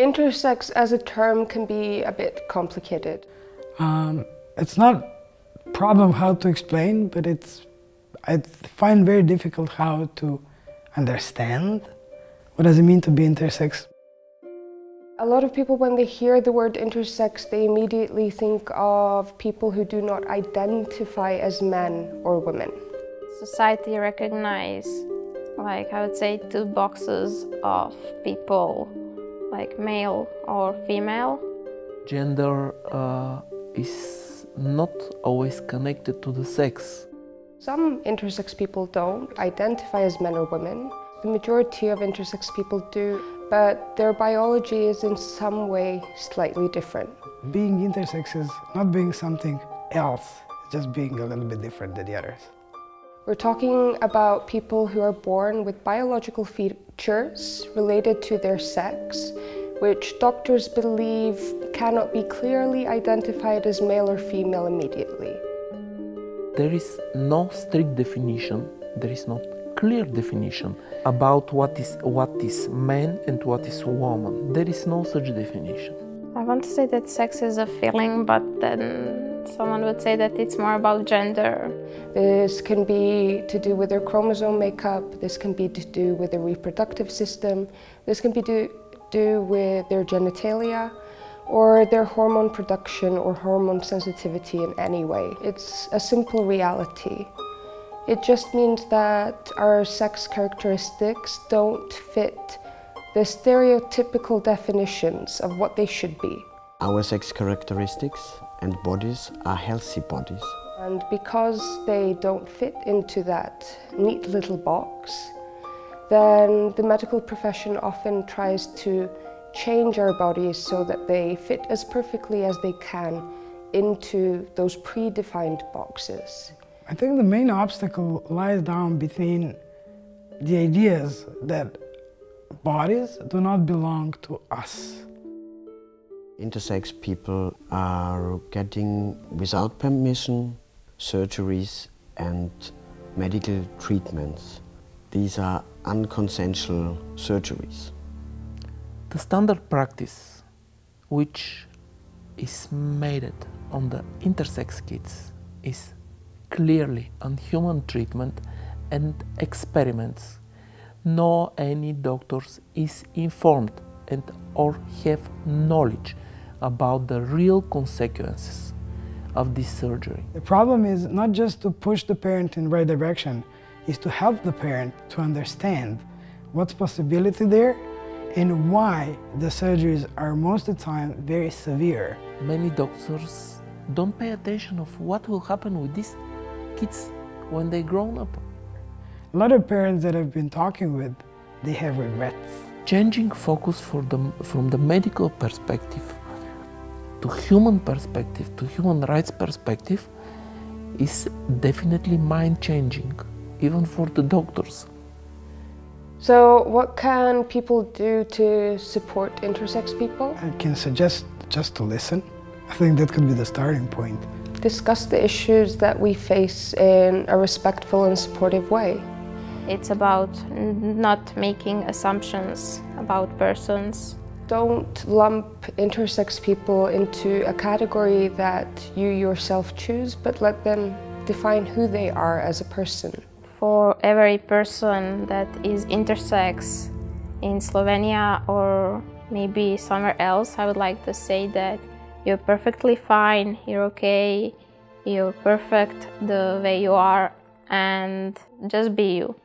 Intersex as a term can be a bit complicated. Um, it's not a problem how to explain, but it's I find very difficult how to understand what does it mean to be intersex. A lot of people, when they hear the word intersex, they immediately think of people who do not identify as men or women. Society recognize, like I would say, two boxes of people like male or female. Gender uh, is not always connected to the sex. Some intersex people don't identify as men or women. The majority of intersex people do, but their biology is in some way slightly different. Being intersex is not being something else, just being a little bit different than the others. We're talking about people who are born with biological features related to their sex, which doctors believe cannot be clearly identified as male or female immediately. There is no strict definition, there is no clear definition about what is what is man and what is woman. There is no such definition. I want to say that sex is a feeling, but then Someone would say that it's more about gender. This can be to do with their chromosome makeup, this can be to do with their reproductive system, this can be to do with their genitalia, or their hormone production or hormone sensitivity in any way. It's a simple reality. It just means that our sex characteristics don't fit the stereotypical definitions of what they should be. Our sex characteristics and bodies are healthy bodies. And because they don't fit into that neat little box, then the medical profession often tries to change our bodies so that they fit as perfectly as they can into those predefined boxes. I think the main obstacle lies down between the ideas that bodies do not belong to us intersex people are getting, without permission, surgeries and medical treatments. These are unconsensual surgeries. The standard practice, which is made on the intersex kids, is clearly on human treatment and experiments. No any doctors is informed and or have knowledge about the real consequences of this surgery. The problem is not just to push the parent in the right direction, is to help the parent to understand what's possibility there and why the surgeries are most of the time very severe. Many doctors don't pay attention of what will happen with these kids when they grown up. A lot of parents that I've been talking with, they have regrets. Changing focus the, from the medical perspective to human perspective, to human rights perspective, is definitely mind changing, even for the doctors. So, what can people do to support intersex people? I can suggest just to listen. I think that could be the starting point. Discuss the issues that we face in a respectful and supportive way. It's about not making assumptions about persons don't lump intersex people into a category that you yourself choose, but let them define who they are as a person. For every person that is intersex in Slovenia or maybe somewhere else, I would like to say that you're perfectly fine, you're okay, you're perfect the way you are, and just be you.